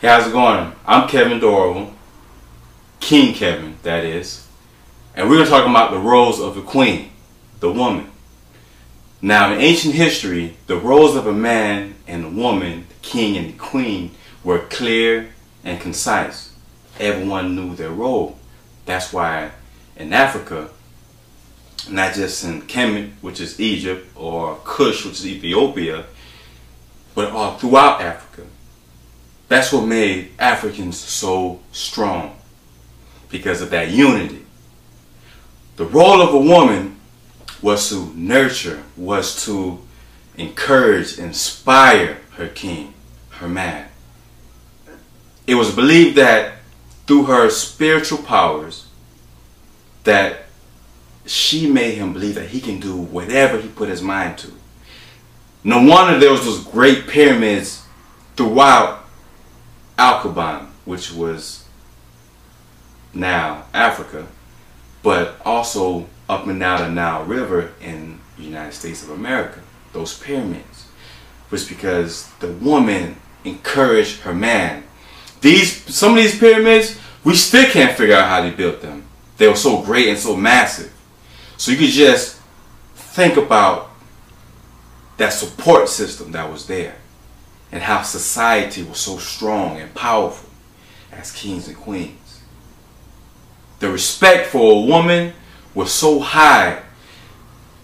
Hey, how's it going? I'm Kevin Dorival, King Kevin, that is. And we're going to talk about the roles of the queen, the woman. Now, in ancient history, the roles of a man and a woman, the king and the queen, were clear and concise. Everyone knew their role. That's why in Africa, not just in Kemet, which is Egypt, or Kush, which is Ethiopia, but all throughout Africa, that's what made Africans so strong because of that unity. The role of a woman was to nurture, was to encourage, inspire her king, her man. It was believed that through her spiritual powers, that she made him believe that he can do whatever he put his mind to. No wonder there was those great pyramids throughout Alkebulan, which was now Africa, but also up and down the Nile River in the United States of America. Those pyramids was because the woman encouraged her man. These some of these pyramids we still can't figure out how they built them. They were so great and so massive. So you could just think about that support system that was there and how society was so strong and powerful as kings and queens. The respect for a woman was so high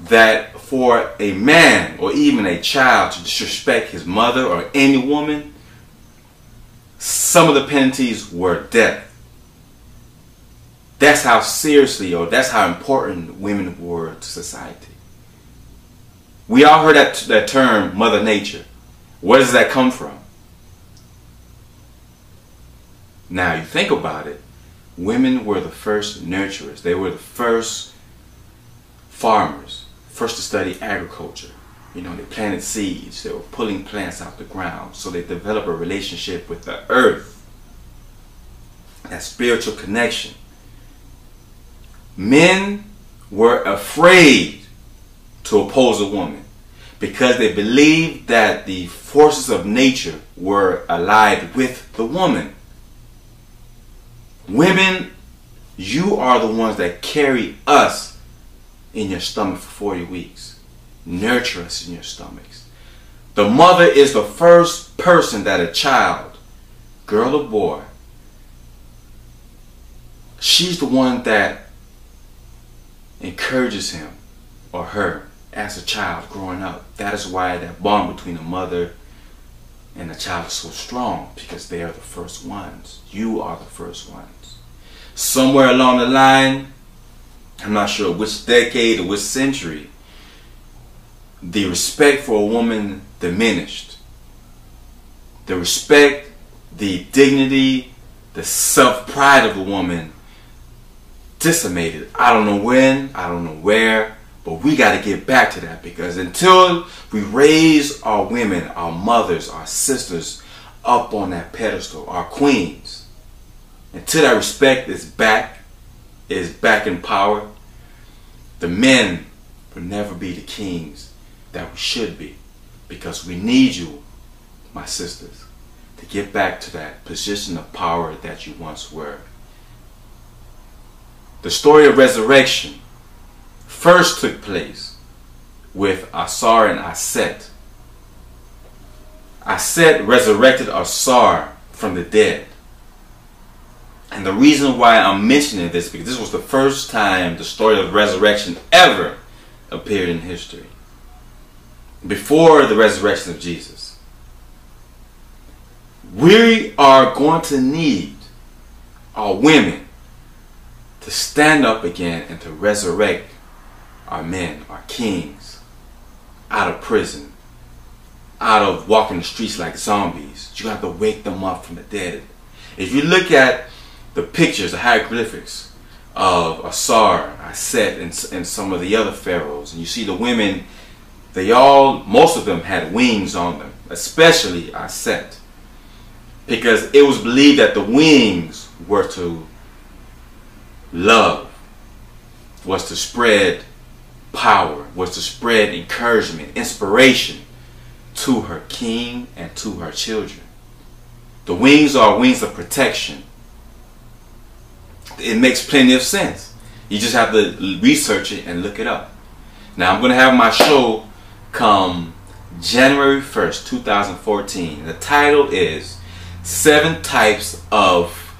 that for a man or even a child to disrespect his mother or any woman, some of the penalties were death. That's how seriously or that's how important women were to society. We all heard that, that term, Mother Nature. Where does that come from? Now, you think about it, women were the first nurturers. They were the first farmers, first to study agriculture. You know, they planted seeds, they were pulling plants out the ground. So they developed a relationship with the earth, that spiritual connection. Men were afraid to oppose a woman because they believed that the forces of nature were allied with the woman. Women, you are the ones that carry us in your stomach for 40 weeks. Nurture us in your stomachs. The mother is the first person that a child, girl or boy, she's the one that encourages him or her as a child growing up. That is why that bond between a mother and a child is so strong because they are the first ones. You are the first ones. Somewhere along the line, I'm not sure which decade or which century, the respect for a woman diminished. The respect, the dignity, the self pride of a woman decimated. I don't know when, I don't know where, but we got to get back to that because until we raise our women, our mothers, our sisters up on that pedestal, our queens, until that respect is back, is back in power, the men will never be the kings that we should be because we need you, my sisters, to get back to that position of power that you once were. The story of resurrection first took place with Asar and Aset. Aset resurrected Asar from the dead. And the reason why I'm mentioning this because this was the first time the story of resurrection ever appeared in history. Before the resurrection of Jesus. We are going to need our women to stand up again and to resurrect our men, our kings, out of prison, out of walking the streets like zombies. You have to wake them up from the dead. If you look at the pictures, the hieroglyphics of Asar, Aset, and, and some of the other pharaohs, and you see the women, they all, most of them had wings on them, especially Aset, because it was believed that the wings were to love, was to spread power was to spread encouragement, inspiration to her king and to her children. The wings are wings of protection. It makes plenty of sense. You just have to research it and look it up. Now I'm going to have my show come January 1st, 2014. The title is Seven Types of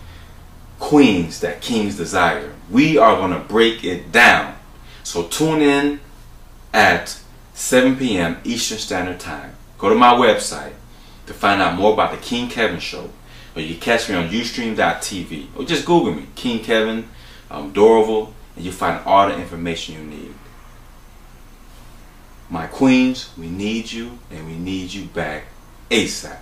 Queens That Kings Desire. We are going to break it down. So tune in at 7 p.m. Eastern Standard Time. Go to my website to find out more about the King Kevin Show. Or you can catch me on Ustream.tv. Or just Google me, King Kevin, um, Dorival, and you'll find all the information you need. My queens, we need you and we need you back ASAP.